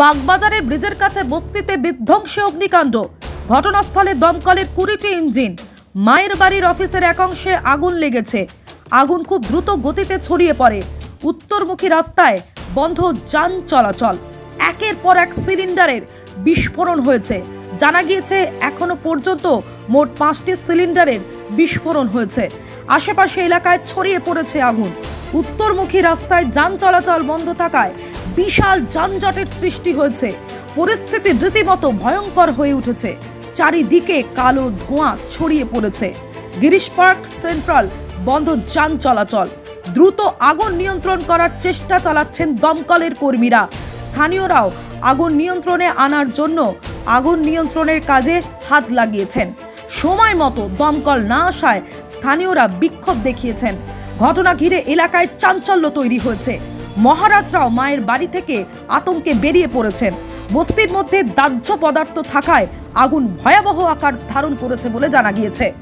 বাগবাজারের ব্রিজের কাছে বস্তিতে বিধ্বংসী অগ্নিকাণ্ড। ঘটনাস্থলে দমকলের কুড়িটি ইঞ্জিন। মায়ের বাড়ির অফিসের এক অংশে আগুন লেগেছে। আগুন খুব দ্রুত গতিতে ছড়িয়ে পড়ে। উত্তরমুখী রাস্তায় বন্ধ যান চলাচল। একের পর এক সিলিন্ডারের বিস্ফোরণ হয়েছে। জানা গিয়েছে, এখনও পর্যন্ত মোট পাঁচটি সিলিন্ডারের বিস্ফোরণ হয়েছে। আশেপাশে এলাকায় ছড়িয়ে পড়েছে আগুন। উত্তরমুখী রাস্তায় যান চলাচল বন্ধ থাকায় বিশাল যানজটের সৃষ্টি হয়েছে। পরিস্থিতি রীতিমতো ভয়ঙ্কর হয়ে উঠেছে। চারিদিকে কালো ধোঁয়া ছড়িয়ে পড়েছে। গিরিশ পার্ক সেন্ট্রাল বন্ধ যান চলাচল। দ্রুত আগুন নিয়ন্ত্রণ করার চেষ্টা চালাচ্ছেন দমকলের কর্মীরা। স্থানীয়রাও আগুন নিয়ন্ত্রণে আনার জন্য আগুন নিয়ন্ত্রণের কাজে হাত লাগিয়েছেন। সময় মতো দমকল না আসায় স্থানীয়রা বিক্ষোভ দেখিয়েছেন। ঘটনা ঘিরে এলাকায় চাঞ্চল্য তৈরি হয়েছে। মহারাজরাও মায়ের বাড়ি থেকে আতঙ্কে বেরিয়ে পড়েছেন। বস্তির মধ্যে দাহ্য পদার্থ থাকায় আগুন ভয়াবহ আকার ধারণ করেছে বলে জানা গিয়েছে।